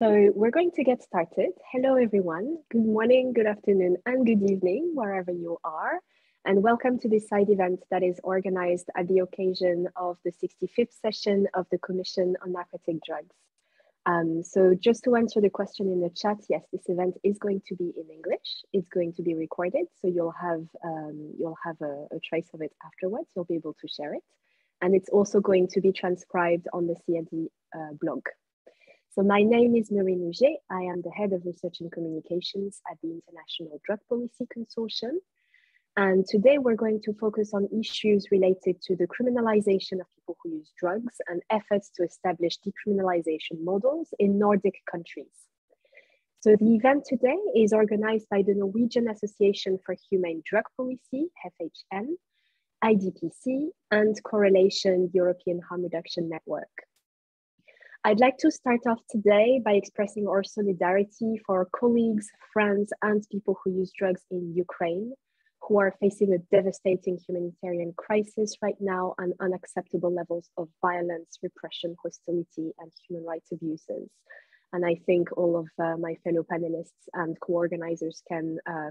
So we're going to get started. Hello, everyone. Good morning, good afternoon, and good evening, wherever you are. And welcome to this side event that is organized at the occasion of the 65th session of the Commission on Narcotic Drugs. Um, so just to answer the question in the chat, yes, this event is going to be in English. It's going to be recorded, so you'll have um, you'll have a, a trace of it afterwards. You'll be able to share it, and it's also going to be transcribed on the CND uh, blog. So my name is Marie Nougier. I am the head of research and communications at the International Drug Policy Consortium. And today we're going to focus on issues related to the criminalization of people who use drugs and efforts to establish decriminalization models in Nordic countries. So the event today is organized by the Norwegian Association for Humane Drug Policy, FHN, IDPC, and Correlation European Harm Reduction Network. I'd like to start off today by expressing our solidarity for our colleagues, friends, and people who use drugs in Ukraine, who are facing a devastating humanitarian crisis right now and unacceptable levels of violence, repression, hostility, and human rights abuses. And I think all of uh, my fellow panelists and co-organizers can uh,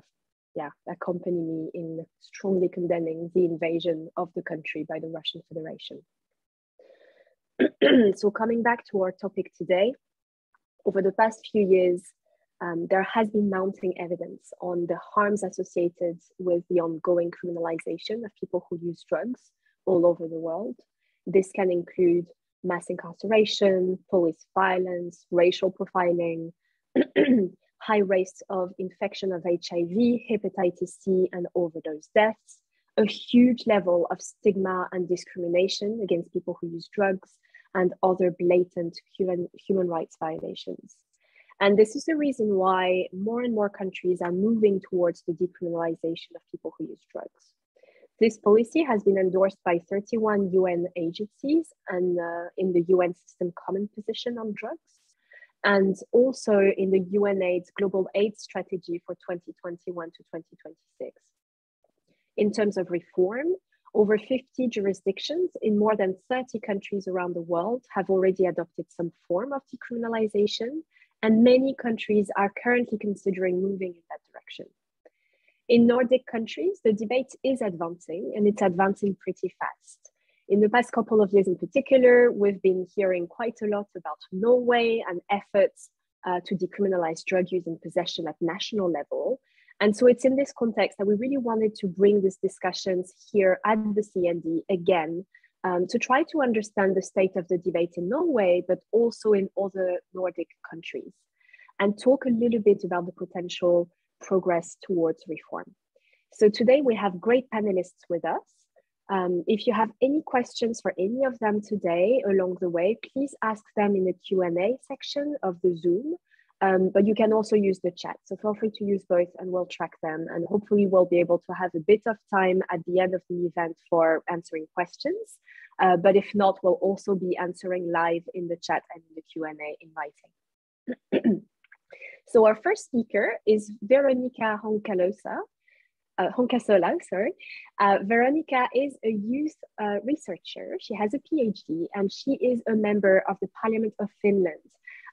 yeah, accompany me in strongly condemning the invasion of the country by the Russian Federation. so coming back to our topic today, over the past few years, um, there has been mounting evidence on the harms associated with the ongoing criminalization of people who use drugs all over the world. This can include mass incarceration, police violence, racial profiling, high rates of infection of HIV, hepatitis C, and overdose deaths, a huge level of stigma and discrimination against people who use drugs, and other blatant human, human rights violations. And this is the reason why more and more countries are moving towards the decriminalization of people who use drugs. This policy has been endorsed by 31 UN agencies and uh, in the UN System Common Position on Drugs, and also in the UNAIDS Global AIDS Strategy for 2021 to 2026. In terms of reform, over 50 jurisdictions in more than 30 countries around the world have already adopted some form of decriminalization, and many countries are currently considering moving in that direction. In Nordic countries, the debate is advancing and it's advancing pretty fast. In the past couple of years in particular, we've been hearing quite a lot about Norway and efforts uh, to decriminalize drug use and possession at national level. And so it's in this context that we really wanted to bring these discussions here at the CND again um, to try to understand the state of the debate in Norway, but also in other Nordic countries, and talk a little bit about the potential progress towards reform. So today we have great panelists with us. Um, if you have any questions for any of them today along the way, please ask them in the Q&A section of the Zoom. Um, but you can also use the chat. So feel free to use both and we'll track them. And hopefully we'll be able to have a bit of time at the end of the event for answering questions. Uh, but if not, we'll also be answering live in the chat and in the Q&A in writing. so our first speaker is Veronika Honkasalo. Uh, sorry. Uh, Veronika is a youth uh, researcher. She has a PhD and she is a member of the Parliament of Finland.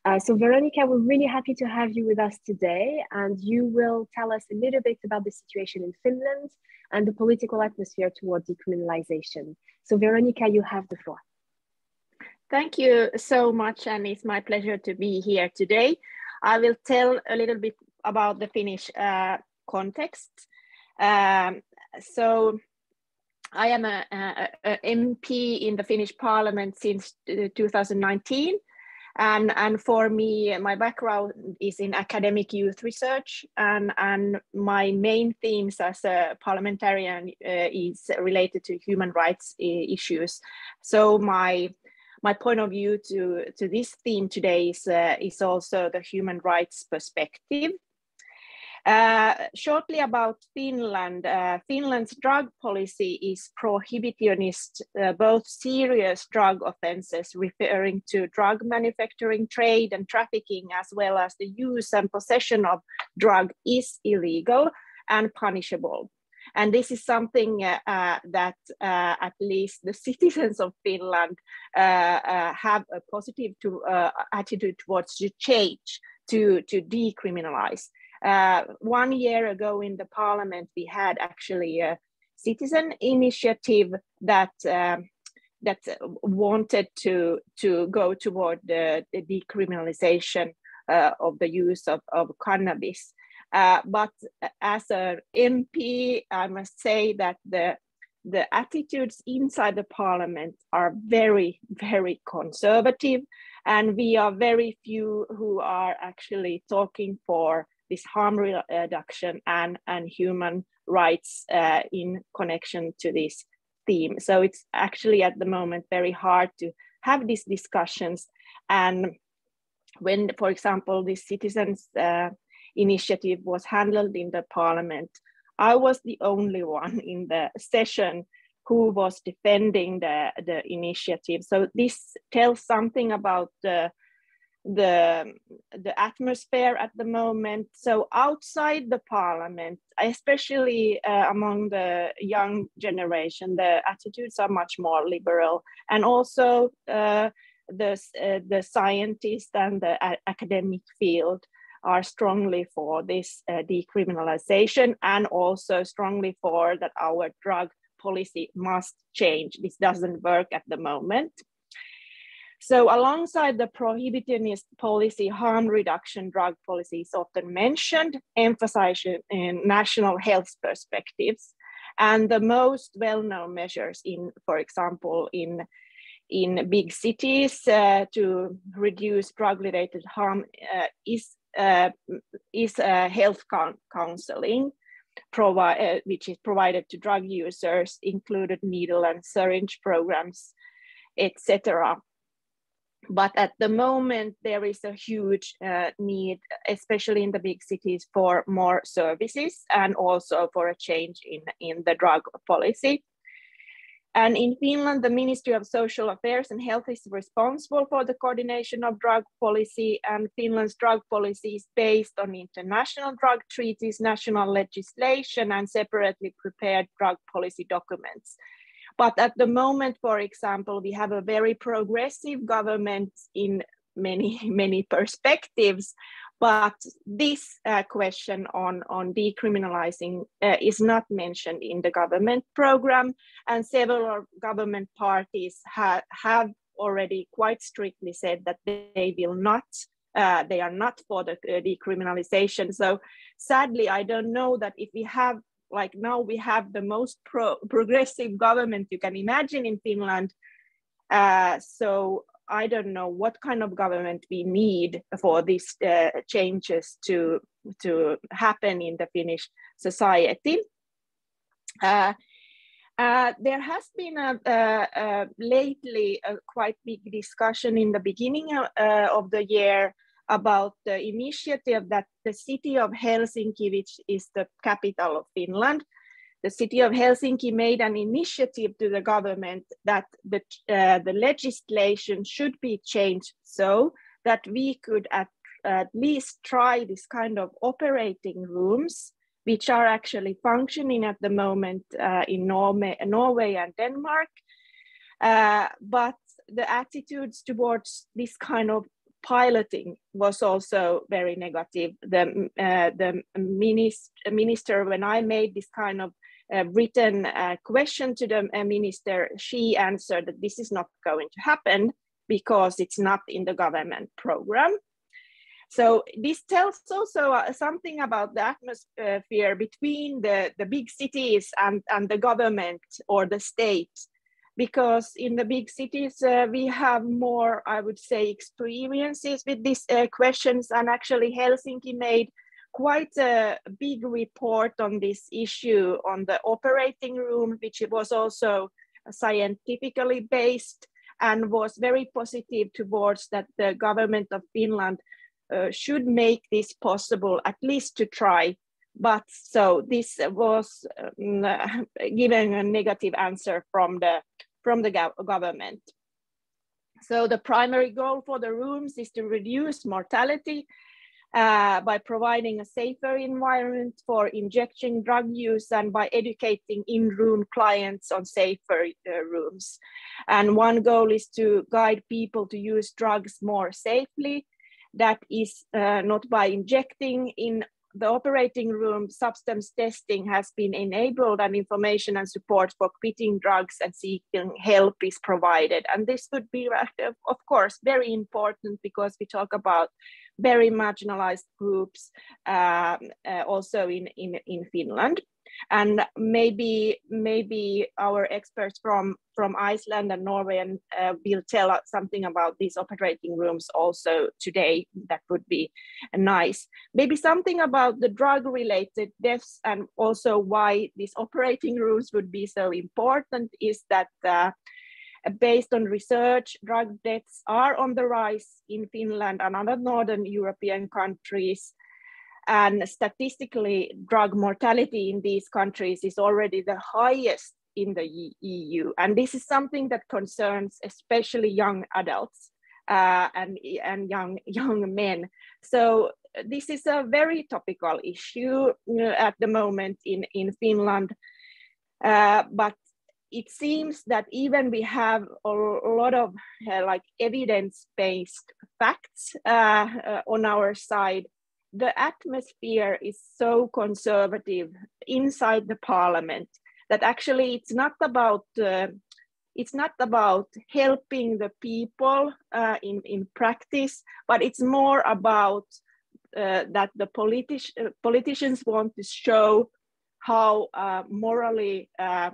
Uh, so Veronika, we're really happy to have you with us today, and you will tell us a little bit about the situation in Finland and the political atmosphere toward decriminalization. So Veronika, you have the floor. Thank you so much, and it's my pleasure to be here today. I will tell a little bit about the Finnish uh, context. Um, so I am a, a, a, MP in the Finnish parliament since uh, 2019 and and for me my background is in academic youth research. And and my main themes as a parliamentarian uh, is related to human rights issues. So my my point of view to to this theme today is uh, is also the human rights perspective uh, shortly about Finland, uh, Finland's drug policy is prohibitionist, uh, both serious drug offenses referring to drug manufacturing, trade and trafficking, as well as the use and possession of drug is illegal and punishable. And this is something uh, uh, that uh, at least the citizens of Finland uh, have a positive to, attitude towards the change to, to decriminalize. One year ago in the parliament, we had actually a citizen initiative that um, that wanted to to go toward the, the decriminalization of the use of, of cannabis. Uh, but as an MP, I must say that the the attitudes inside the parliament are very, very conservative, and we are very few who are actually talking for this harm reduction and, and human rights uh, in connection to this theme. So it's actually at the moment very hard to have these discussions. And when, for example, the citizens uh, initiative was handled in the parliament, I was the only one in the session who was defending the, the initiative. So this tells something about the, the, the atmosphere at the moment. So outside the parliament, especially uh, among the young generation, the attitudes are much more liberal. And also uh, the, uh, the scientists and the academic field are strongly for this uh, decriminalization and also strongly for that our drug policy must change. This doesn't work at the moment. So alongside the prohibitionist policy, harm reduction drug policy is often mentioned, emphasizing in national health perspectives. And the most well-known measures in, for example, in in big cities uh, to reduce drug-related harm uh, is uh, is uh, health counseling, provide, uh, which is provided to drug users, included needle and syringe programs, etc. But at the moment, there is a huge uh, need, especially in the big cities, for more services and also for a change in, in the drug policy. And in Finland, the Ministry of Social Affairs and Health is responsible for the coordination of drug policy, and Finland's drug policy is based on international drug treaties, national legislation, and separately prepared drug policy documents. But at the moment, for example, we have a very progressive government in many, many perspectives, but this uh, question on, on decriminalizing uh, is not mentioned in the government program, and several government parties ha have already quite strictly said that they will not, uh, they are not for the uh, decriminalization. So sadly, I don't know that if we have, like now we have the most pro progressive government you can imagine in Finland. Uh, so I don't know what kind of government we need for these uh, changes to, to happen in the Finnish society. Uh, uh, there has been a, a, a, lately a quite big discussion in the beginning of, uh, of the year about the initiative that the city of Helsinki, which is the capital of Finland, the city of Helsinki made an initiative to the government that the, uh, the legislation should be changed so that we could at, at least try this kind of operating rooms, which are actually functioning at the moment uh, in Norway, Norway and Denmark. Uh, but the attitudes towards this kind of piloting was also very negative. The, uh, the minister, when I made this kind of uh, written uh, question to the uh, minister, she answered that this is not going to happen because it's not in the government program. So this tells also uh, something about the atmosphere between the, the big cities and, and the government or the state. Because in the big cities, uh, we have more, I would say, experiences with these uh, questions. And actually, Helsinki made quite a big report on this issue on the operating room, which was also scientifically based and was very positive towards that the government of Finland uh, should make this possible, at least to try. But so this was um, given a negative answer from the from the government. So the primary goal for the rooms is to reduce mortality uh, by providing a safer environment for injection drug use and by educating in-room clients on safer uh, rooms. And one goal is to guide people to use drugs more safely. That is uh, not by injecting in the operating room, substance testing has been enabled and information and support for quitting drugs and seeking help is provided. And this would be, of course, very important because we talk about very marginalized groups um, uh, also in, in, in Finland and maybe maybe our experts from from Iceland and Norway and, uh, will tell us something about these operating rooms also today. That would be nice. Maybe something about the drug related deaths and also why these operating rooms would be so important is that uh, based on research, drug deaths are on the rise in Finland and other Northern European countries. And statistically, drug mortality in these countries is already the highest in the EU. And this is something that concerns especially young adults uh, and, and young, young men. So this is a very topical issue at the moment in, in Finland. Uh, but it seems that even we have a, lot of uh, like evidence-based facts uh, uh, on our side, the atmosphere is so conservative inside the parliament that actually it's not about uh, it's not about helping the people uh, in, in practice, but it's more about uh, that the politi- uh, politicians want to show how uh, morally uh,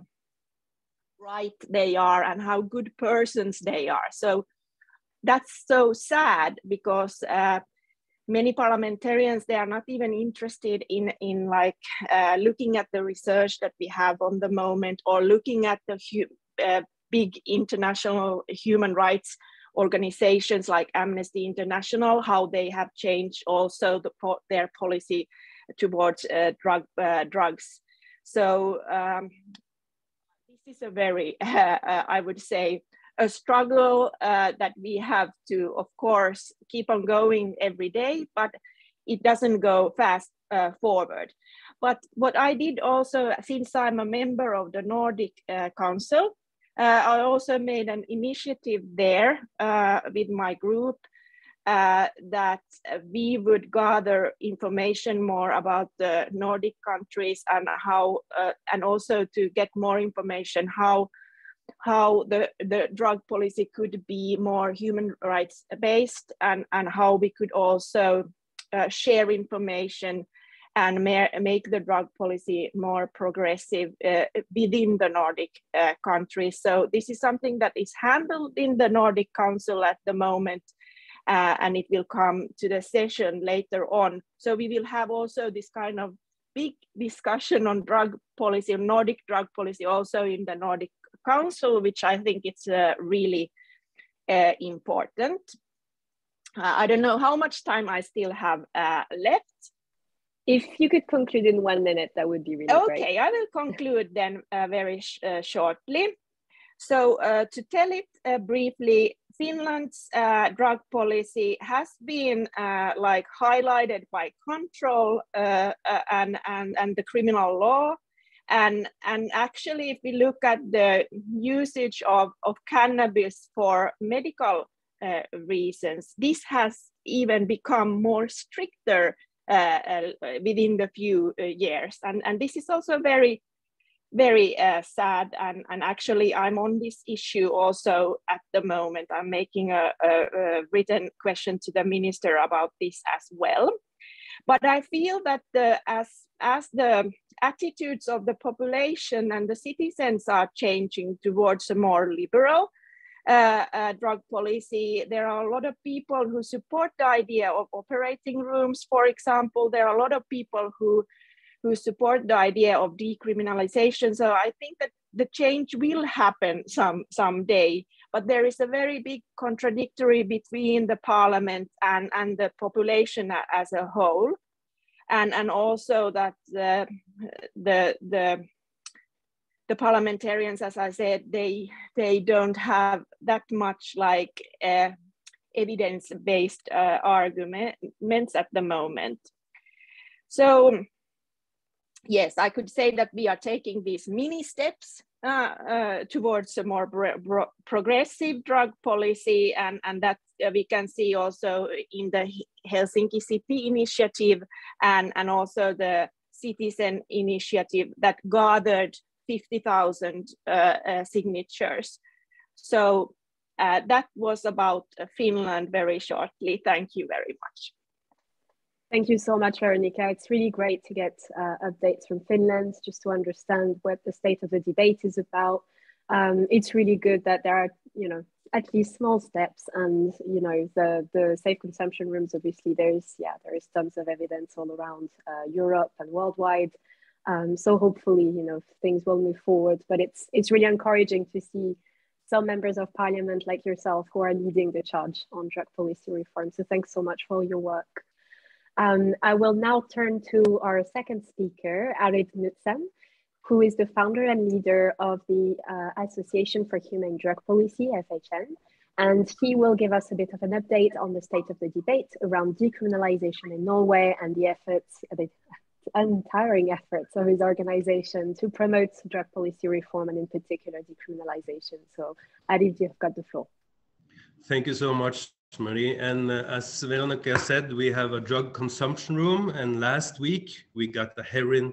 right they are and how good persons they are. So that's so sad because many parliamentarians they are not even interested in in like uh, looking at the research that we have on the moment or looking at the uh, big international human rights organizations like amnesty international how they have changed also the, their policy towards uh, drug uh, drugs. So um, this is a very uh, i would say a struggle uh, that we have to, of course, keep on going every day, but it doesn't go fast uh, forward. But what I did also, since I'm a member of the Nordic uh, Council, uh, I also made an initiative there uh, with my group uh, that we would gather information more about the Nordic countries and how, and also to get more information how how the, the drug policy could be more human rights based and, and how we could also uh, share information and make the drug policy more progressive uh, within the Nordic uh, countries. So this is something that is handled in the Nordic Council at the moment, uh, and it will come to the session later on. So we will have also this kind of big discussion on drug policy, Nordic drug policy, also in the Nordic Council, which I think it's uh, really uh, important. Uh, I don't know how much time I still have uh, left. If you could conclude in one minute, that would be really okay, great. Okay, I will conclude then uh, very sh uh, shortly. So to tell it briefly, Finland's drug policy has been like highlighted by control and, and, and the criminal law and, and actually, if we look at the usage of, of cannabis for medical uh, reasons, this has even become more stricter uh, uh, within the few uh, years. And, and this is also very, very uh, sad. And, and actually, I'm on this issue also at the moment. I'm making a, a, a written question to the minister about this as well. But I feel that the, as, as the attitudes of the population and the citizens are changing towards a more liberal uh, uh, drug policy. There are a lot of people who support the idea of operating rooms, for example. There are a lot of people who who support the idea of decriminalization. So I think that the change will happen some someday, but there is a very big contradictory between the parliament and, and the population as a whole and and also that the the the parliamentarians, as I said, they they don't have that much like uh, evidence-based uh, arguments at the moment. So yes, I could say that we are taking these mini steps uh, uh, towards a more progressive drug policy, and, and that uh, we can see also in the Helsinki City initiative and, and also the citizen initiative that gathered 50,000 uh, uh, signatures. So uh, that was about Finland very shortly. Thank you very much. Thank you so much, Veronika. It's really great to get uh, updates from Finland just to understand what the state of the debate is about. Um, it's really good that there are, you know, at least small steps and, you know, the, the safe consumption rooms, obviously there's, yeah, there is tons of evidence all around uh, Europe and worldwide. Um, so hopefully, you know, things will move forward, but it's, it's really encouraging to see some members of parliament like yourself who are leading the charge on drug policy reform. So thanks so much for your work. Um, I will now turn to our second speaker, Arild Knutsen, who is the founder and leader of the uh, Association for Human Drug Policy, FHN. And he will give us a bit of an update on the state of the debate around decriminalization in Norway and the efforts, the untiring efforts of his organization to promote drug policy reform and in particular decriminalization. So Arild, you've got the floor. Thank you so much, Marie. And uh, as Veronika said, we have a drug consumption room. And last week we got the heroin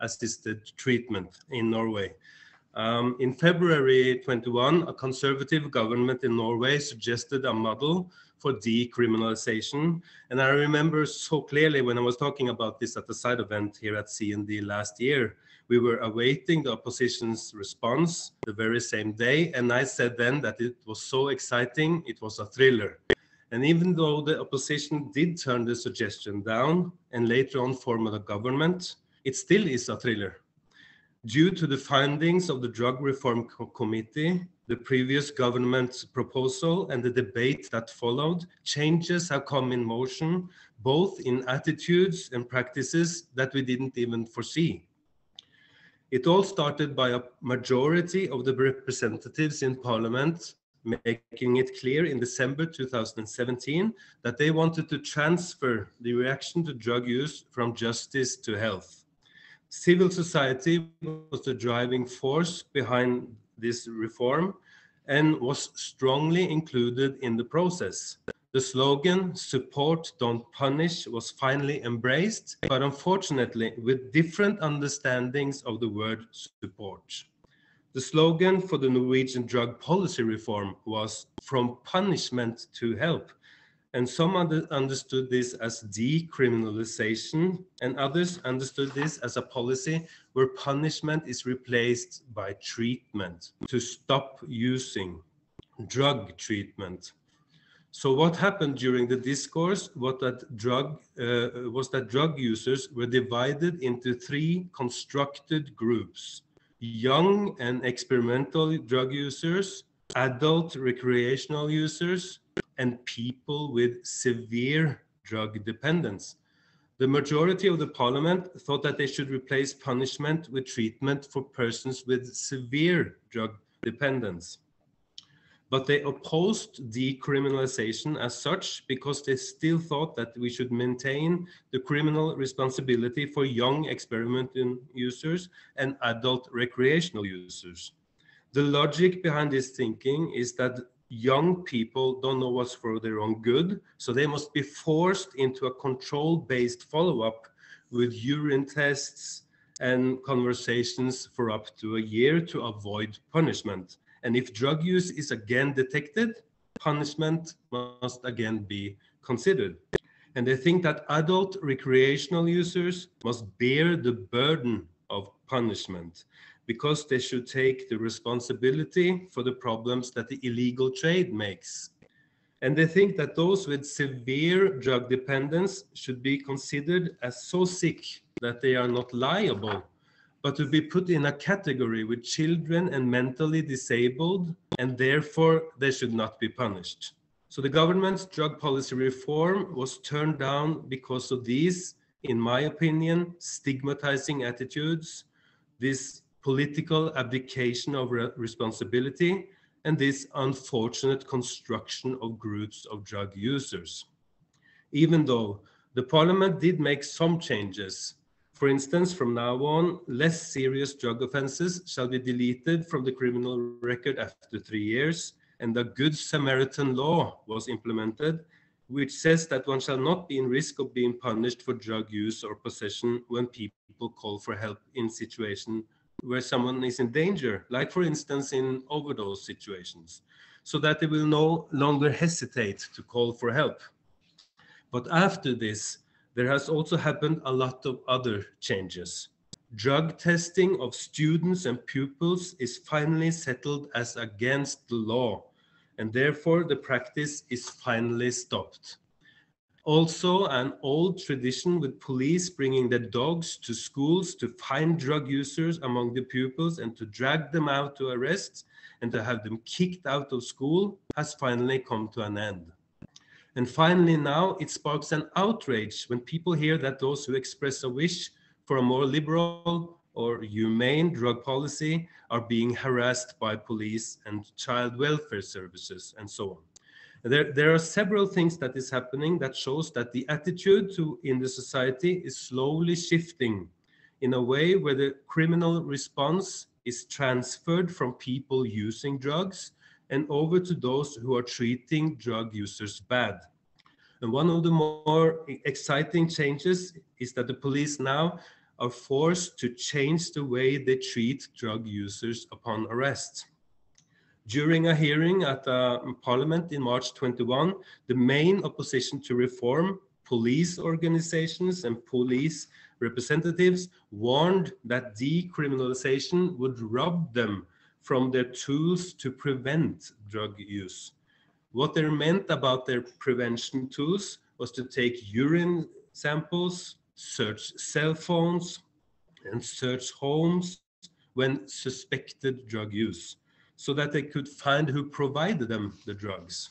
assisted treatment in Norway. Um, in February 21, a conservative government in Norway suggested a model for decriminalization. And I remember so clearly when I was talking about this at the side event here at CND last year, we were awaiting the opposition's response the very same day. And I said then that it was so exciting, it was a thriller. And even though the opposition did turn the suggestion down and later on form a government, it still is a thriller. Due to the findings of the Drug Reform Co Committee, the previous government's proposal and the debate that followed, changes have come in motion, both in attitudes and practices that we didn't even foresee. It all started by a majority of the representatives in parliament making it clear in December 2017 that they wanted to transfer the reaction to drug use from justice to health. Civil society was the driving force behind this reform and was strongly included in the process. The slogan, support, don't punish, was finally embraced, but unfortunately with different understandings of the word support. The slogan for the Norwegian drug policy reform was from punishment to help. And some under understood this as decriminalization, and others understood this as a policy where punishment is replaced by treatment to stop using drug treatment. So what happened during the discourse was that drug uh, was that drug users were divided into three constructed groups young and experimental drug users, adult recreational users, and people with severe drug dependence. The majority of the parliament thought that they should replace punishment with treatment for persons with severe drug dependence but they opposed decriminalization as such because they still thought that we should maintain the criminal responsibility for young experimenting users and adult recreational users. The logic behind this thinking is that young people don't know what's for their own good, so they must be forced into a control-based follow-up with urine tests and conversations for up to a year to avoid punishment. And if drug use is again detected, punishment must again be considered. And they think that adult recreational users must bear the burden of punishment because they should take the responsibility for the problems that the illegal trade makes. And they think that those with severe drug dependence should be considered as so sick that they are not liable but to be put in a category with children and mentally disabled, and therefore they should not be punished. So the government's drug policy reform was turned down because of these, in my opinion, stigmatizing attitudes, this political abdication of re responsibility, and this unfortunate construction of groups of drug users. Even though the parliament did make some changes, for instance, from now on, less serious drug offenses shall be deleted from the criminal record after three years, and the Good Samaritan law was implemented, which says that one shall not be in risk of being punished for drug use or possession when people call for help in situation where someone is in danger, like for instance in overdose situations, so that they will no longer hesitate to call for help. But after this, there has also happened a lot of other changes. Drug testing of students and pupils is finally settled as against the law, and therefore the practice is finally stopped. Also, an old tradition with police bringing their dogs to schools to find drug users among the pupils and to drag them out to arrest and to have them kicked out of school has finally come to an end. And finally, now it sparks an outrage when people hear that those who express a wish for a more liberal or humane drug policy are being harassed by police and child welfare services and so on. There, there are several things that is happening that shows that the attitude to in the society is slowly shifting in a way where the criminal response is transferred from people using drugs and over to those who are treating drug users bad. And one of the more exciting changes is that the police now are forced to change the way they treat drug users upon arrest. During a hearing at uh, Parliament in March 21, the main opposition to reform, police organizations and police representatives warned that decriminalization would rob them from their tools to prevent drug use. What they meant about their prevention tools was to take urine samples, search cell phones, and search homes when suspected drug use so that they could find who provided them the drugs.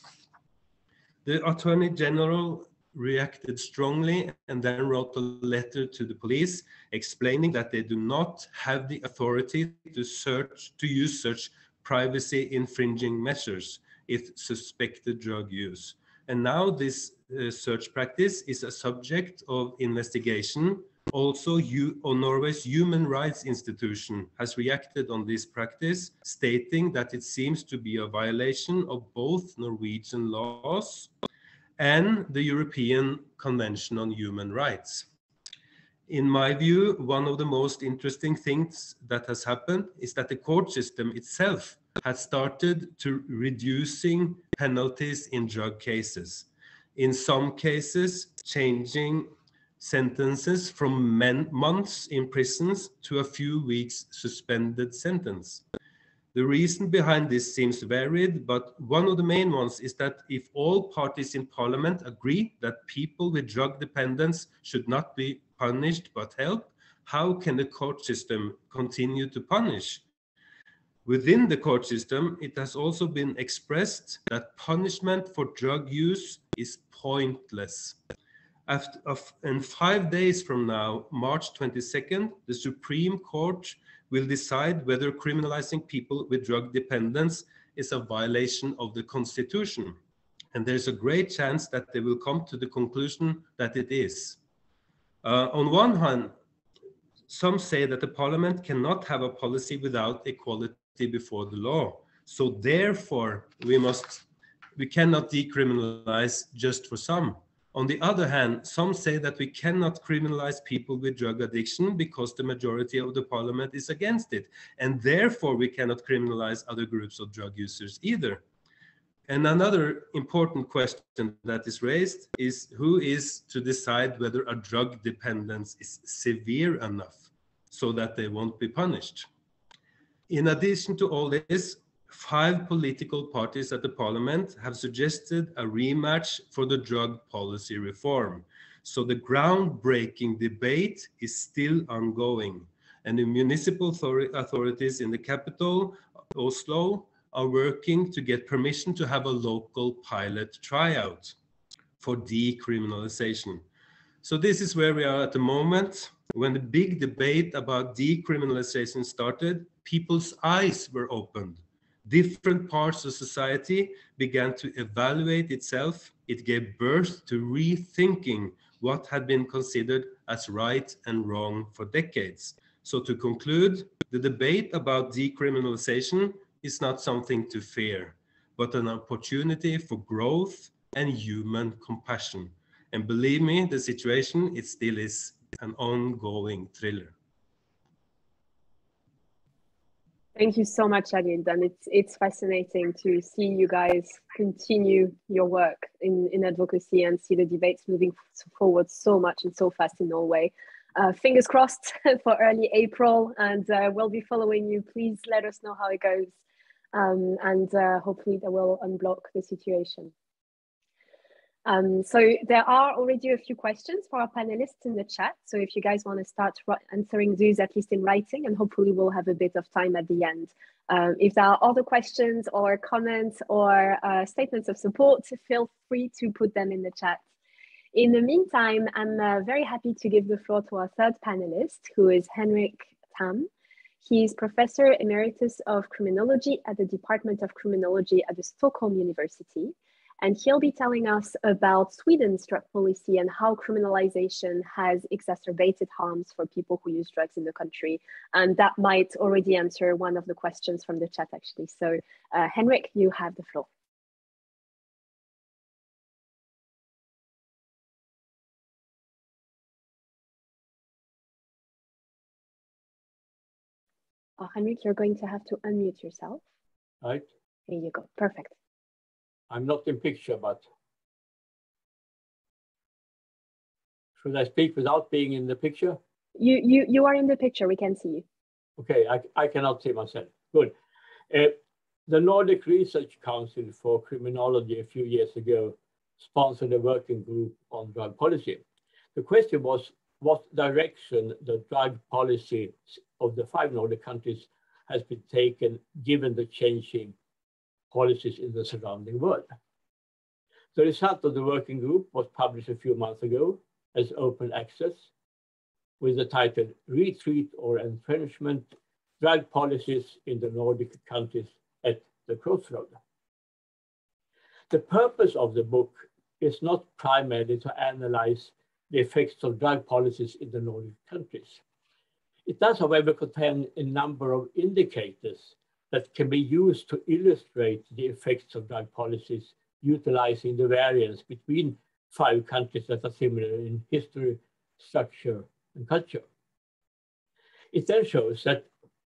The Attorney General reacted strongly and then wrote a letter to the police explaining that they do not have the authority to search to use such privacy infringing measures if suspected drug use. And now this uh, search practice is a subject of investigation also, you, Norway's Human Rights Institution has reacted on this practice, stating that it seems to be a violation of both Norwegian laws and the European Convention on Human Rights. In my view, one of the most interesting things that has happened is that the court system itself has started to reducing penalties in drug cases. In some cases, changing sentences from men, months in prisons to a few weeks suspended sentence. The reason behind this seems varied, but one of the main ones is that if all parties in parliament agree that people with drug dependence should not be punished but help, how can the court system continue to punish? Within the court system, it has also been expressed that punishment for drug use is pointless. After, in five days from now, March 22nd, the Supreme Court will decide whether criminalizing people with drug dependence is a violation of the Constitution. And there's a great chance that they will come to the conclusion that it is. Uh, on one hand, some say that the parliament cannot have a policy without equality before the law. So therefore, we must, we cannot decriminalize just for some. On the other hand, some say that we cannot criminalize people with drug addiction because the majority of the parliament is against it. And therefore, we cannot criminalize other groups of drug users either. And another important question that is raised is who is to decide whether a drug dependence is severe enough so that they won't be punished. In addition to all this, five political parties at the parliament have suggested a rematch for the drug policy reform. So the groundbreaking debate is still ongoing. And the municipal authorities in the capital, Oslo, are working to get permission to have a local pilot tryout for decriminalization. So this is where we are at the moment. When the big debate about decriminalization started, people's eyes were opened different parts of society began to evaluate itself. It gave birth to rethinking what had been considered as right and wrong for decades. So to conclude, the debate about decriminalization is not something to fear, but an opportunity for growth and human compassion. And believe me, the situation, it still is an ongoing thriller. Thank you so much, Arild. And it's it's fascinating to see you guys continue your work in, in advocacy and see the debates moving forward so much and so fast in Norway. Uh, fingers crossed for early April, and uh, we'll be following you. Please let us know how it goes, um, and uh, hopefully that will unblock the situation. Um, so there are already a few questions for our panelists in the chat. So if you guys want to start answering those at least in writing, and hopefully we'll have a bit of time at the end. Um, if there are other questions or comments or uh, statements of support, feel free to put them in the chat. In the meantime, I'm uh, very happy to give the floor to our third panelist, who is Henrik Tham. He is Professor Emeritus of Criminology at the Department of Criminology at the Stockholm University and he'll be telling us about Sweden's drug policy and how criminalization has exacerbated harms for people who use drugs in the country. And that might already answer one of the questions from the chat, actually. So, uh, Henrik, you have the floor. Oh, Henrik, you're going to have to unmute yourself. Right. There you go. Perfect. I'm not in picture, but should I speak without being in the picture? You you you are in the picture. We can see you. Okay, I, I cannot see myself. Good. Uh, the Nordic Research Council for Criminology a few years ago sponsored a working group on drug policy. The question was what direction the drug policy of the five Nordic countries has been taken given the changing policies in the surrounding world. The result of the working group was published a few months ago as open access with the title Retreat or Entrenchment, Drug Policies in the Nordic Countries at the Crossroad. The purpose of the book is not primarily to analyze the effects of drug policies in the Nordic countries. It does, however, contain a number of indicators that can be used to illustrate the effects of drug policies utilizing the variance between five countries that are similar in history, structure, and culture. It then shows that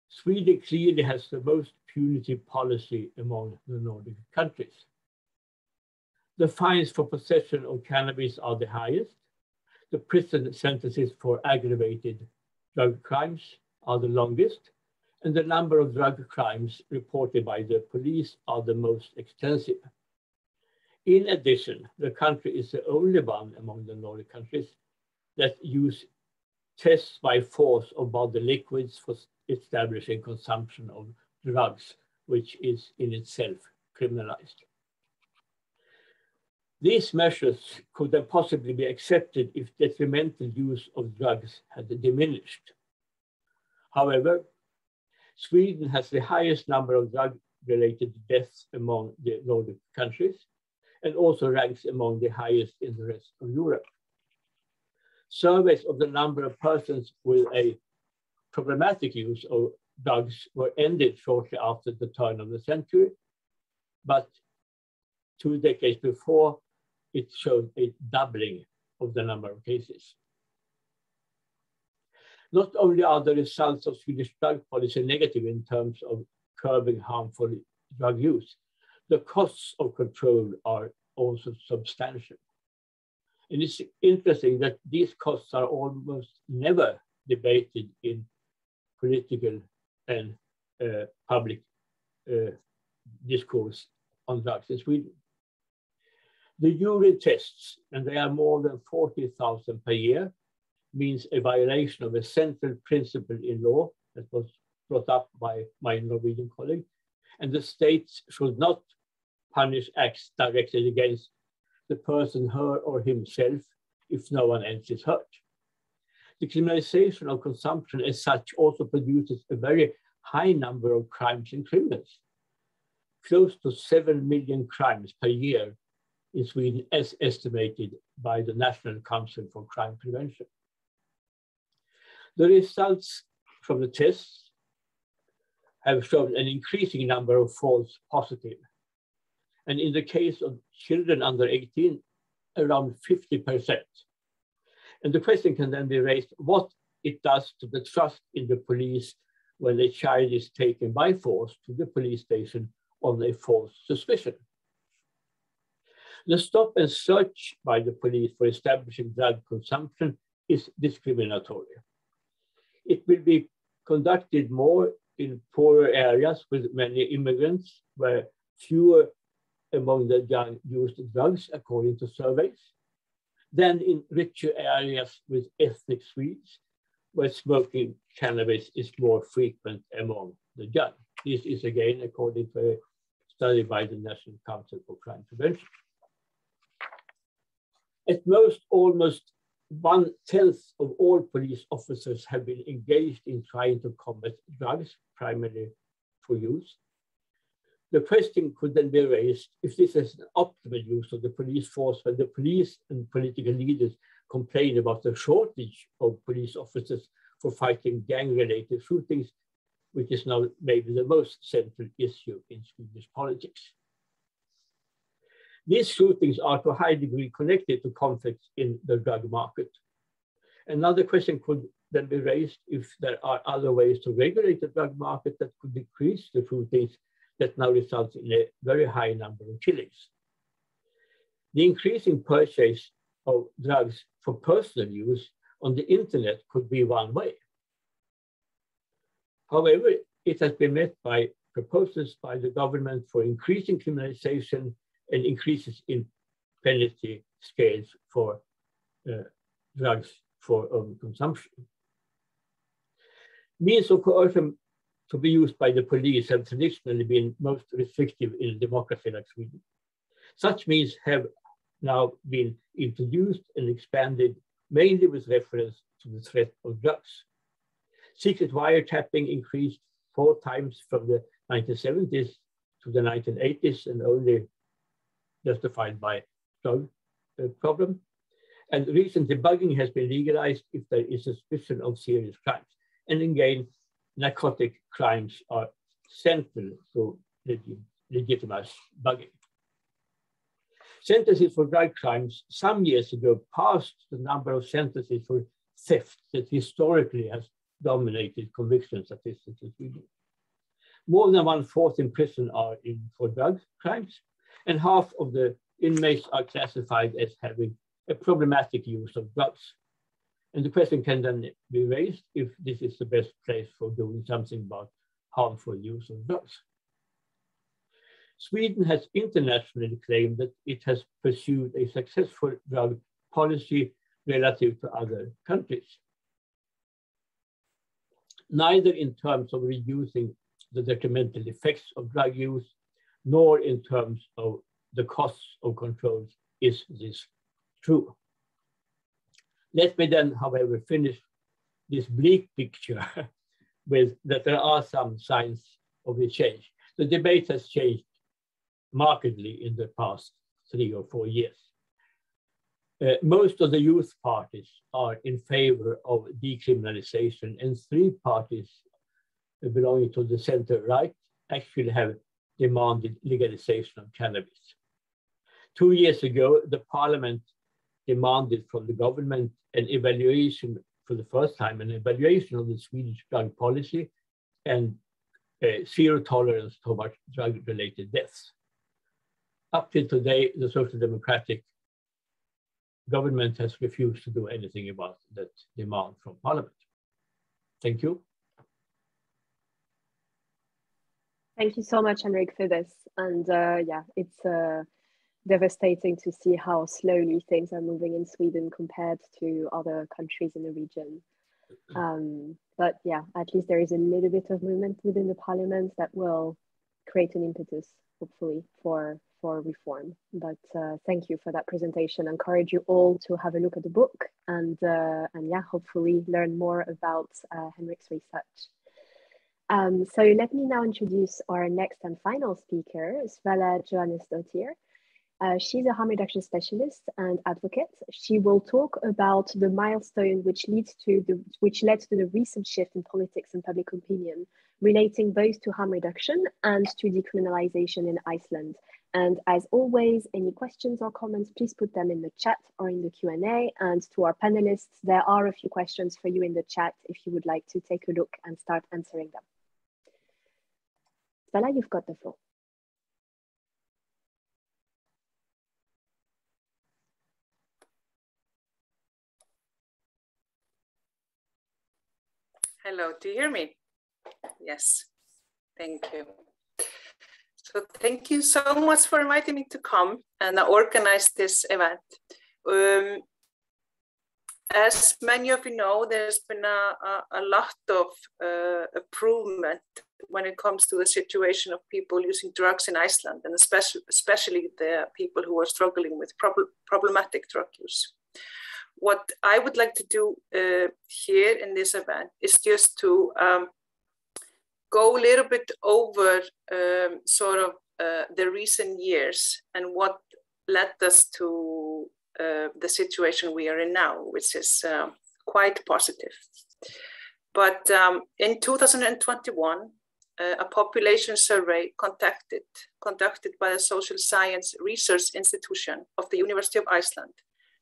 Sweden clearly has the most punitive policy among the Nordic countries. The fines for possession of cannabis are the highest. The prison sentences for aggravated drug crimes are the longest and the number of drug crimes reported by the police are the most extensive. In addition, the country is the only one among the Nordic countries that use tests by force of body liquids for establishing consumption of drugs, which is in itself criminalized. These measures could then possibly be accepted if detrimental use of drugs had diminished. However, Sweden has the highest number of drug-related deaths among the Nordic countries and also ranks among the highest in the rest of Europe. Surveys of the number of persons with a problematic use of drugs were ended shortly after the turn of the century, but two decades before, it showed a doubling of the number of cases. Not only are the results of Swedish drug policy negative in terms of curbing harmful drug use, the costs of control are also substantial. And it's interesting that these costs are almost never debated in political and uh, public uh, discourse on drugs in Sweden. The urine tests, and they are more than 40,000 per year, means a violation of a central principle in law that was brought up by my Norwegian colleague. And the states should not punish acts directed against the person, her or himself, if no one else is hurt. The criminalization of consumption as such also produces a very high number of crimes and criminals. close to 7 million crimes per year in Sweden as estimated by the National Council for Crime Prevention. The results from the tests have shown an increasing number of false positive. And in the case of children under 18, around 50%. And the question can then be raised, what it does to the trust in the police when a child is taken by force to the police station on a false suspicion. The stop and search by the police for establishing drug consumption is discriminatory. It will be conducted more in poorer areas with many immigrants where fewer among the young used drugs according to surveys than in richer areas with ethnic Swedes where smoking cannabis is more frequent among the young. This is again according to a study by the National Council for Crime Prevention. At most, almost one tenth of all police officers have been engaged in trying to combat drugs, primarily for use. The question could then be raised if this is an optimal use of the police force when the police and political leaders complain about the shortage of police officers for fighting gang-related shootings, which is now maybe the most central issue in Swedish politics. These shootings are to a high degree connected to conflicts in the drug market. Another question could then be raised if there are other ways to regulate the drug market that could decrease the shootings that now results in a very high number of killings. The increasing purchase of drugs for personal use on the internet could be one way. However, it has been met by proposals by the government for increasing criminalization and increases in penalty scales for uh, drugs for own consumption. Means of coercion to be used by the police have traditionally been most restrictive in a democracy like Sweden. Such means have now been introduced and expanded mainly with reference to the threat of drugs. Secret wiretapping increased four times from the 1970s to the 1980s and only justified by drug uh, problem. And recent debugging has been legalized if there is suspicion of serious crimes. And again, narcotic crimes are central to legitimize bugging sentences for drug crimes some years ago passed the number of sentences for theft that historically has dominated conviction statistics. More than one fourth in prison are in for drug crimes, and half of the inmates are classified as having a problematic use of drugs. And the question can then be raised if this is the best place for doing something about harmful use of drugs. Sweden has internationally claimed that it has pursued a successful drug policy relative to other countries. Neither in terms of reducing the detrimental effects of drug use, nor in terms of the costs of controls is this true. Let me then, however, finish this bleak picture with that there are some signs of a change. The debate has changed markedly in the past three or four years. Uh, most of the youth parties are in favor of decriminalization, and three parties belonging to the center right actually have demanded legalization of cannabis. Two years ago, the parliament demanded from the government an evaluation for the first time, an evaluation of the Swedish drug policy and uh, zero tolerance towards drug-related deaths up till today, the Social Democratic government has refused to do anything about that demand from Parliament. Thank you. Thank you so much, Henrik, for this. And uh, yeah, it's uh, devastating to see how slowly things are moving in Sweden compared to other countries in the region. Um, but yeah, at least there is a little bit of movement within the parliament that will create an impetus, hopefully, for for reform. But uh, thank you for that presentation. I encourage you all to have a look at the book and, uh, and yeah, hopefully learn more about uh, Henrik's research. Um, so let me now introduce our next and final speaker, Svala Jóhannesdóttir. Uh, she's a harm reduction specialist and advocate. She will talk about the milestone which leads to the which led to the recent shift in politics and public opinion relating both to harm reduction and to decriminalization in Iceland. And as always, any questions or comments, please put them in the chat or in the Q&A. And to our panelists, there are a few questions for you in the chat if you would like to take a look and start answering them. Svala, you've got the floor. Hello, do you hear me? Yes, thank you. So thank you so much for inviting me to come and organize this event. Um, as many of you know, there's been a, a, a lot of uh, improvement when it comes to the situation of people using drugs in Iceland, and especially, especially the people who are struggling with prob problematic drug use. What I would like to do uh, here in this event is just to um, go a little bit over um, sort of uh, the recent years and what led us to uh, the situation we are in now, which is uh, quite positive. But um, in 2021, uh, a population survey conducted, conducted by the Social Science Research Institution of the University of Iceland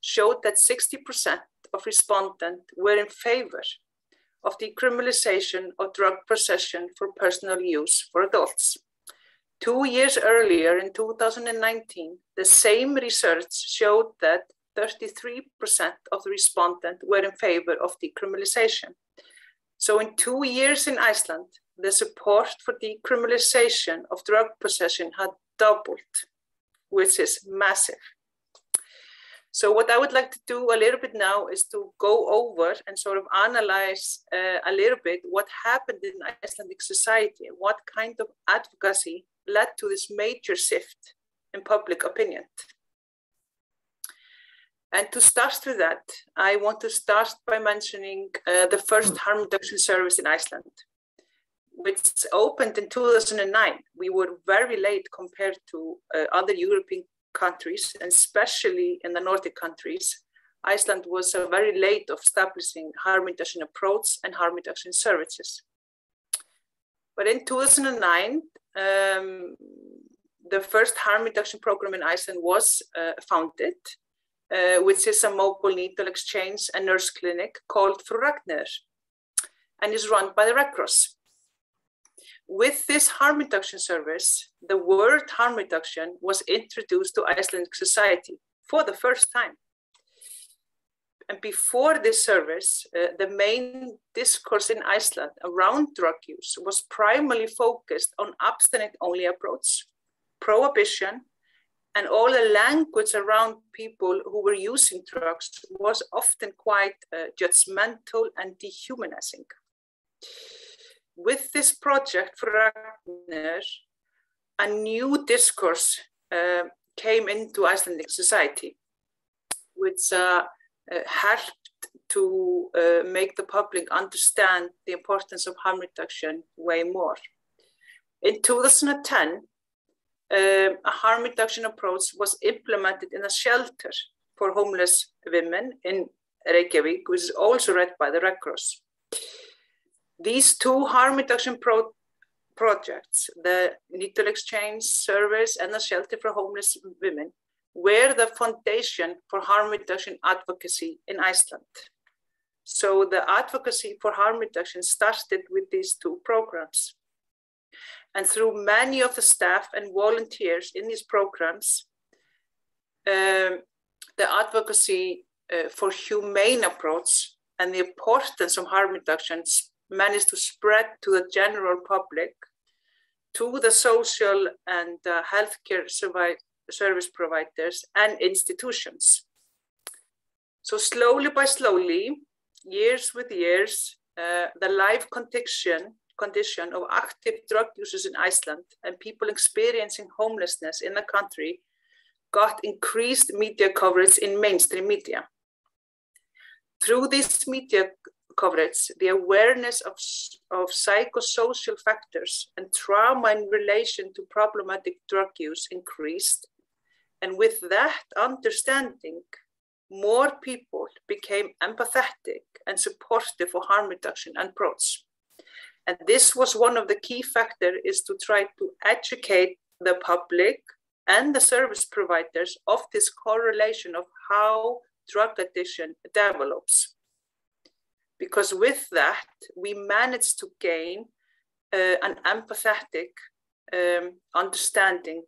showed that 60% of respondents were in favor of decriminalization of drug possession for personal use for adults. Two years earlier, in 2019, the same research showed that 33% of the respondents were in favor of decriminalization. So in two years in Iceland, the support for decriminalization of drug possession had doubled, which is massive. So what I would like to do a little bit now is to go over and sort of analyze uh, a little bit what happened in Icelandic society what kind of advocacy led to this major shift in public opinion. And to start with that, I want to start by mentioning uh, the first harm reduction service in Iceland, which opened in 2009. We were very late compared to uh, other European countries, and especially in the Nordic countries, Iceland was uh, very late of establishing harm reduction approach and harm reduction services. But in 2009, um, the first harm reduction program in Iceland was uh, founded, uh, which is a mobile needle exchange and nurse clinic called Frú and is run by the Red Cross with this harm reduction service, the word harm reduction was introduced to Icelandic society for the first time. And before this service, uh, the main discourse in Iceland around drug use was primarily focused on abstinent only approach, prohibition, and all the language around people who were using drugs was often quite uh, judgmental and dehumanizing. With this project for a new discourse uh, came into Icelandic society, which uh, helped to uh, make the public understand the importance of harm reduction way more. In 2010, um, a harm reduction approach was implemented in a shelter for homeless women in Reykjavik, which is also read by the Red Cross. These two harm reduction pro projects, the needle exchange service and the shelter for homeless women, were the foundation for harm reduction advocacy in Iceland. So the advocacy for harm reduction started with these two programs. And through many of the staff and volunteers in these programs, um, the advocacy uh, for humane approach and the importance of harm reduction managed to spread to the general public, to the social and uh, healthcare service providers and institutions. So slowly by slowly, years with years, uh, the life condition, condition of active drug users in Iceland and people experiencing homelessness in the country got increased media coverage in mainstream media. Through this media coverage, the awareness of, of psychosocial factors and trauma in relation to problematic drug use increased. And with that understanding, more people became empathetic and supportive for harm reduction and approach. And this was one of the key factors is to try to educate the public and the service providers of this correlation of how drug addiction develops. Because with that, we managed to gain uh, an empathetic um, understanding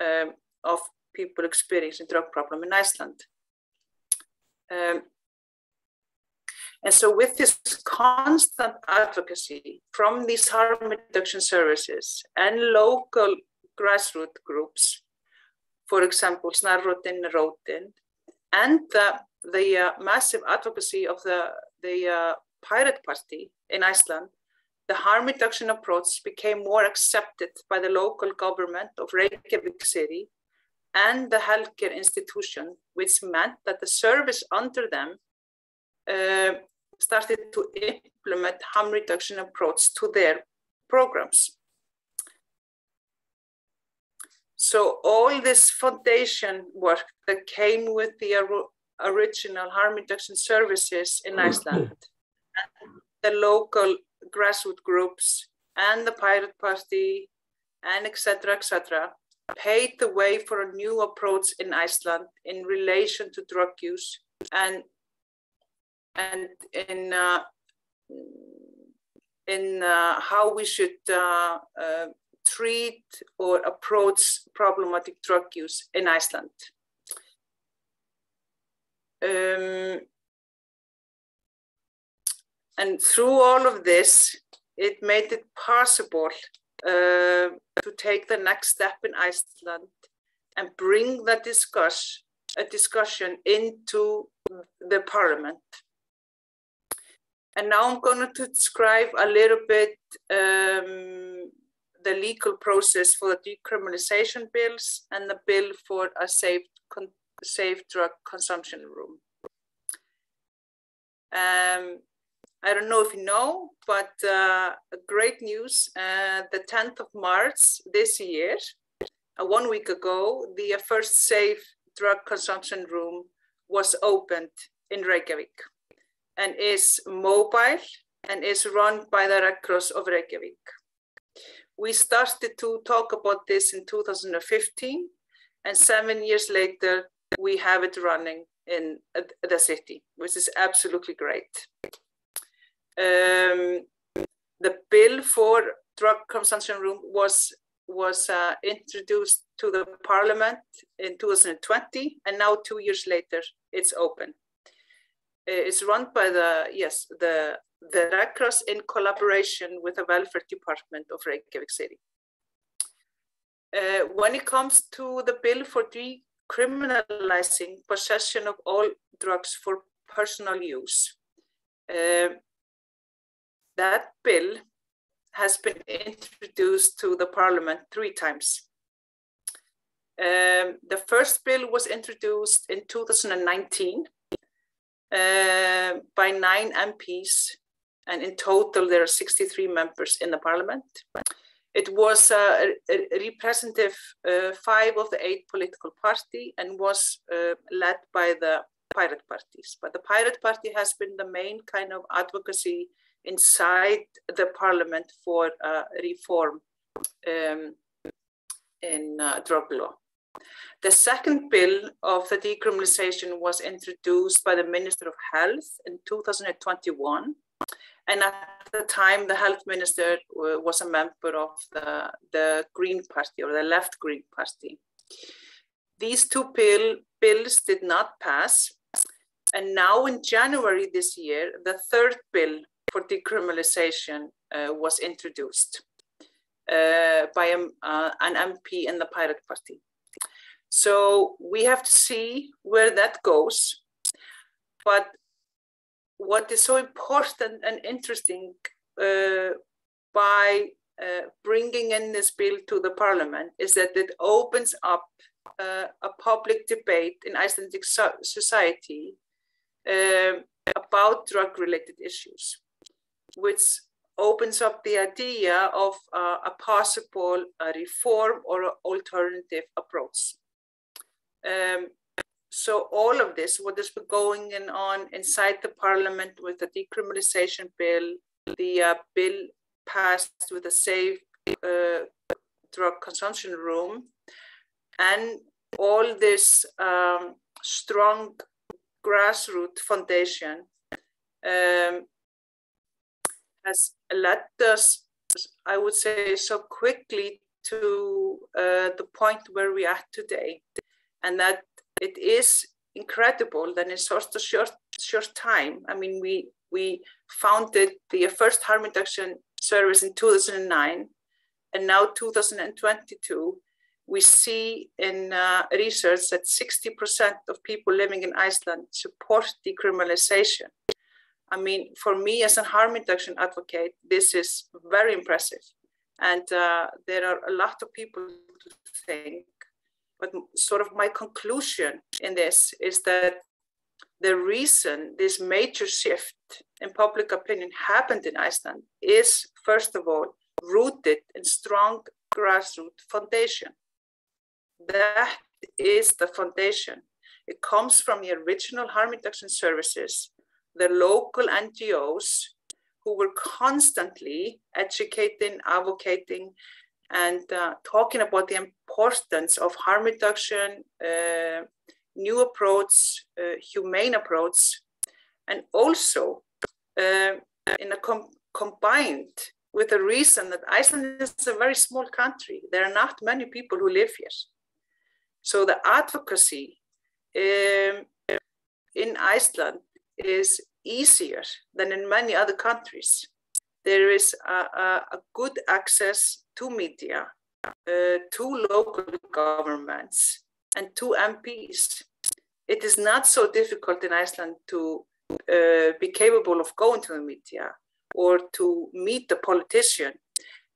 um, of people experiencing drug problem in Iceland. Um, and so with this constant advocacy from these harm reduction services and local grassroots groups, for example, Snarrotin, Rotin, and the, the uh, massive advocacy of the, the uh, Pirate Party in Iceland, the harm reduction approach became more accepted by the local government of Reykjavik City and the healthcare institution, which meant that the service under them uh, started to implement harm reduction approach to their programs. So all this foundation work that came with the original harm reduction services in Iceland, the local grassroots groups and the Pirate Party and etc. etc paved the way for a new approach in Iceland in relation to drug use and and in uh, in uh, how we should uh, uh treat or approach problematic drug use in Iceland. Um, and through all of this, it made it possible uh, to take the next step in Iceland and bring that discuss, a discussion into the parliament. And now I'm going to describe a little bit um, the legal process for the decriminalization bills and the bill for a safe, safe drug consumption room. Um, I don't know if you know, but uh, great news. Uh, the 10th of March this year, uh, one week ago, the first safe drug consumption room was opened in Reykjavik and is mobile and is run by the Red Cross of Reykjavik. We started to talk about this in 2015, and seven years later, we have it running in uh, the city, which is absolutely great um, the bill for drug consumption room was was uh, introduced to the parliament in 2020 and now two years later it's open. It's run by the yes the the red cross in collaboration with the welfare department of reykjavik city. Uh, when it comes to the bill for decriminalizing possession of all drugs for personal use uh, that bill has been introduced to the parliament three times. Um, the first bill was introduced in 2019 uh, by nine MPs, and in total there are 63 members in the parliament. It was uh, representative uh, five of the eight political party and was uh, led by the pirate parties. But the pirate party has been the main kind of advocacy inside the parliament for uh, reform um, in uh, drug law. The second bill of the decriminalization was introduced by the Minister of Health in 2021. And at the time, the health minister was a member of the, the Green Party or the left Green Party. These two bill, bills did not pass. And now in January this year, the third bill for decriminalization uh, was introduced uh, by a, uh, an MP in the Pirate Party. So we have to see where that goes. But what is so important and interesting uh, by uh, bringing in this bill to the parliament is that it opens up uh, a public debate in Icelandic so society um, about drug related issues, which opens up the idea of uh, a possible uh, reform or alternative approach. Um, so all of this, what has been going on inside the parliament with the decriminalization bill, the uh, bill passed with a safe uh, drug consumption room, and all this um, strong grassroots foundation um, has led us, I would say, so quickly to uh, the point where we are today, and that it is incredible that in such a short short time. I mean, we we founded the first harm reduction service in 2009, and now 2022. We see in uh, research that 60% of people living in Iceland support decriminalization. I mean, for me as a harm reduction advocate, this is very impressive. And uh, there are a lot of people to think. But sort of my conclusion in this is that the reason this major shift in public opinion happened in Iceland is, first of all, rooted in strong grassroots foundation. That is the foundation. It comes from the original harm reduction services the local NGOs who were constantly educating, advocating, and uh, talking about the importance of harm reduction, uh, new approach, uh, humane approach, and also uh, in a com combined with the reason that Iceland is a very small country. There are not many people who live here. So the advocacy um, in Iceland is easier than in many other countries. There is a, a, a good access to media, uh, to local governments, and to MPs. It is not so difficult in Iceland to uh, be capable of going to the media or to meet the politician.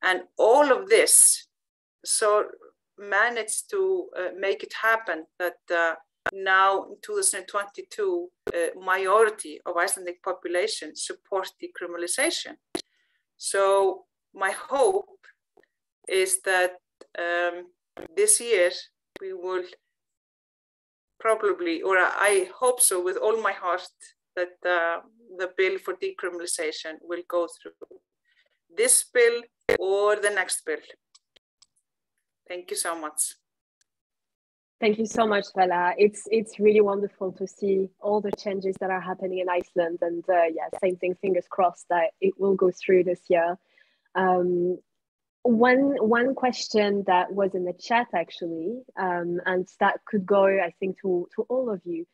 And all of this so managed to uh, make it happen that uh, now in 2022, uh, majority of Icelandic population support decriminalization. So my hope is that um, this year we will probably, or I hope so with all my heart, that uh, the bill for decriminalization will go through this bill or the next bill. Thank you so much. Thank you so much, Svala. It's it's really wonderful to see all the changes that are happening in Iceland, and uh, yeah, same thing. Fingers crossed that it will go through this year. Um, one one question that was in the chat actually, um, and that could go, I think, to to all of you.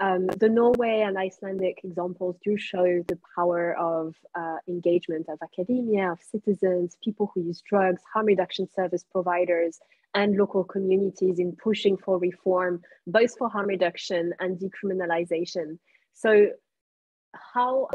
Um, the Norway and Icelandic examples do show the power of uh, engagement of academia, of citizens, people who use drugs, harm reduction service providers, and local communities in pushing for reform, both for harm reduction and decriminalization. So how,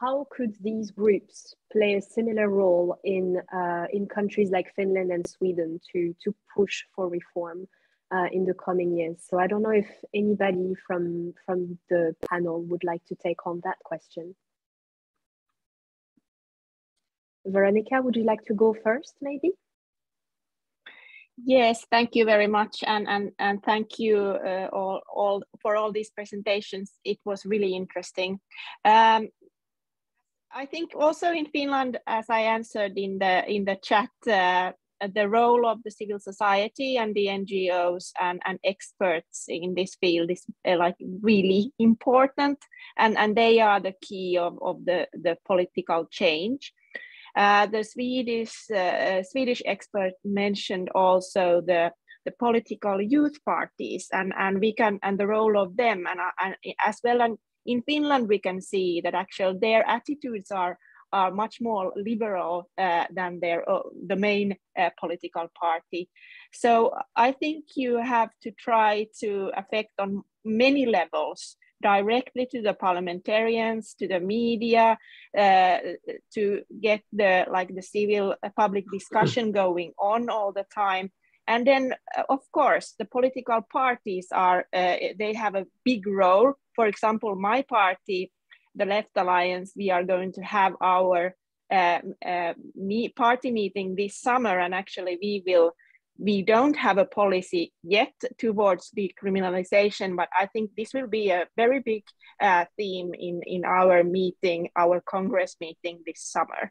how could these groups play a similar role in, uh, in countries like Finland and Sweden to, to push for reform uh, in the coming years? So I don't know if anybody from, from the panel would like to take on that question. Veronika, would you like to go first, maybe? Yes, thank you very much, and and and thank you uh, all all for all these presentations. It was really interesting. Um, I think also in Finland, as I answered in the in the chat, uh, the role of the civil society and the NGOs and, and experts in this field is uh, like really important, and and they are the key of of the the political change. Uh, the Swedish uh, Swedish expert mentioned also the the political youth parties and and we can and the role of them and, uh, and as well and in Finland we can see that actually their attitudes are are much more liberal uh, than their uh, the main uh, political party. So I think you have to try to affect on many levels directly to the parliamentarians, to the media, uh, to get the like the civil uh, public discussion going on all the time. And then, uh, of course, the political parties are uh, they have a big role. For example, my party the Left Alliance, we are going to have our uh, uh, meet, party meeting this summer, and actually we will we don't have a policy yet towards decriminalization, but I think this will be a very big uh, theme in, in our meeting, our Congress meeting this summer.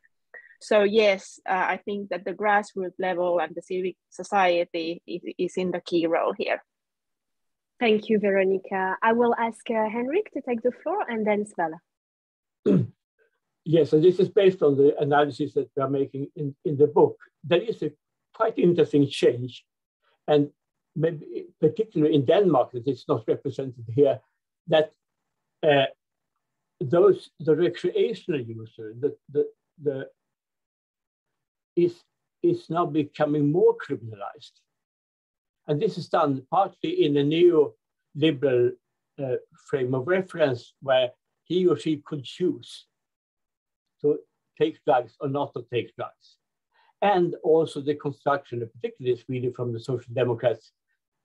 So yes, uh, I think that the grassroots level and the civic society is, is in the key role here. Thank you, Veronika. I will ask uh, Henrik to take the floor and then Svala. yes, and this is based on the analysis that we are making in, in the book. There is a quite interesting change. And maybe particularly in Denmark, that it's not represented here, that uh, those the recreational user, the, the, the is, is now becoming more criminalized. And this is done partly in a new liberal uh, frame of reference where he or she could choose to take drugs or not to take drugs and also the construction, particularly Sweden from the Social Democrats,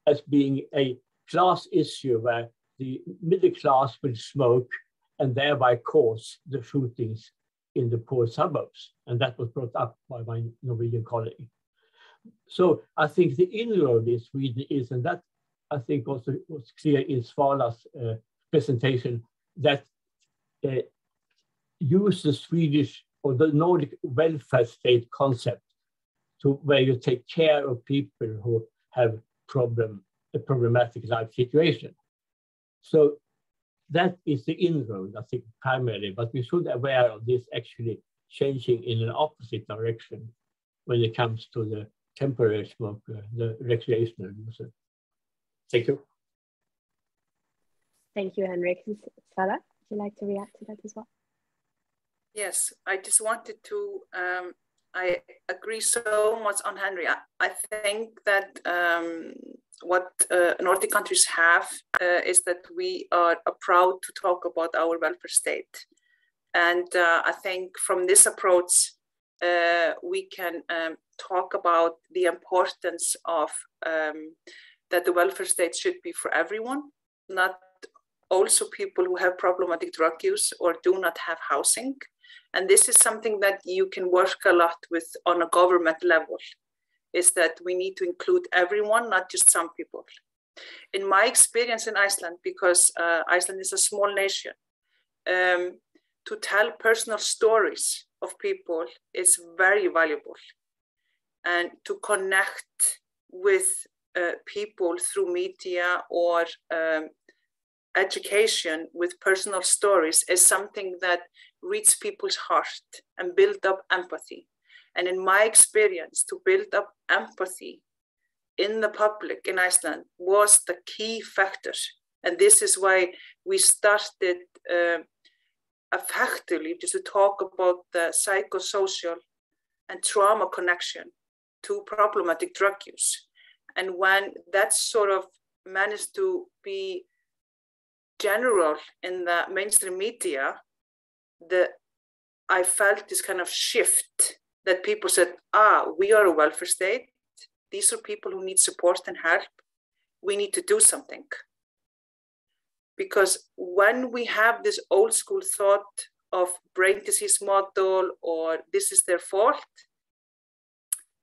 as being a class issue where the middle class will smoke and thereby cause the shootings in the poor suburbs. And that was brought up by my Norwegian colleague. So I think the inroad in Sweden is, and that I think also was clear in Svala's uh, presentation, that uh, use the Swedish or the Nordic welfare state concept to where you take care of people who have problem, a problematic life situation. So that is the inroad, I think, primarily, but we should be aware of this actually changing in an opposite direction when it comes to the temporary smoker, the recreational user. Thank you. Thank you, Henrik. Svala, would you like to react to that as well? Yes, I just wanted to um, I agree so much on Henry. I, I think that um, what uh, Nordic countries have uh, is that we are proud to talk about our welfare state. And uh, I think from this approach, uh, we can um, talk about the importance of um, that the welfare state should be for everyone, not also people who have problematic drug use or do not have housing. And this is something that you can work a lot with on a government level is that we need to include everyone not just some people. In my experience in iceland because uh, iceland is a small nation um, to tell personal stories of people is very valuable. And to connect with uh, people through media or um, education with personal stories is something that reach people's heart and build up empathy. And in my experience, to build up empathy in the public in Iceland was the key factor. And this is why we started uh, effectively just to talk about the psychosocial and trauma connection to problematic drug use. And when that sort of managed to be general in the mainstream media, the I felt this kind of shift that people said, ah, we are a welfare state. These are people who need support and help. We need to do something. Because when we have this old school thought of brain disease model or this is their fault,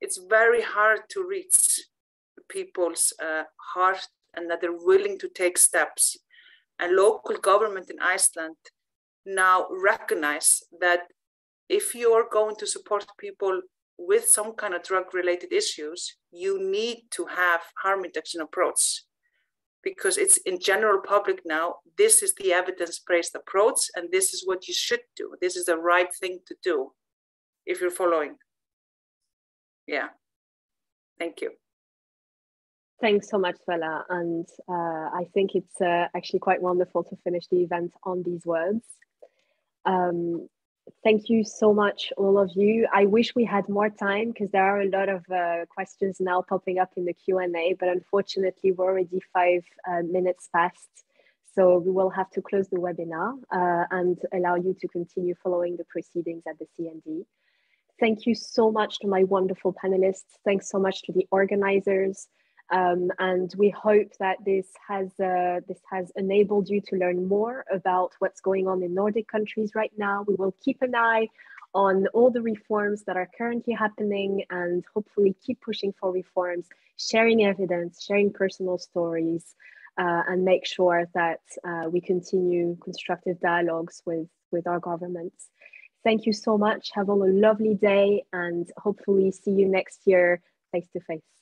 it's very hard to reach people's uh, heart and that they're willing to take steps. And local government in Iceland now recognize that if you're going to support people with some kind of drug related issues, you need to have harm reduction approach because it's in general public now. This is the evidence based approach, and this is what you should do. This is the right thing to do if you're following. Yeah. Thank you. Thanks so much, Svala. And uh, I think it's uh, actually quite wonderful to finish the event on these words. Um, thank you so much, all of you. I wish we had more time because there are a lot of uh, questions now popping up in the Q&A, but unfortunately we're already five uh, minutes past. So we will have to close the webinar uh, and allow you to continue following the proceedings at the CND. Thank you so much to my wonderful panelists. Thanks so much to the organizers. Um, and we hope that this has, uh, this has enabled you to learn more about what's going on in Nordic countries right now. We will keep an eye on all the reforms that are currently happening and hopefully keep pushing for reforms, sharing evidence, sharing personal stories, uh, and make sure that uh, we continue constructive dialogues with, with our governments. Thank you so much. Have all a lovely day and hopefully see you next year face to face.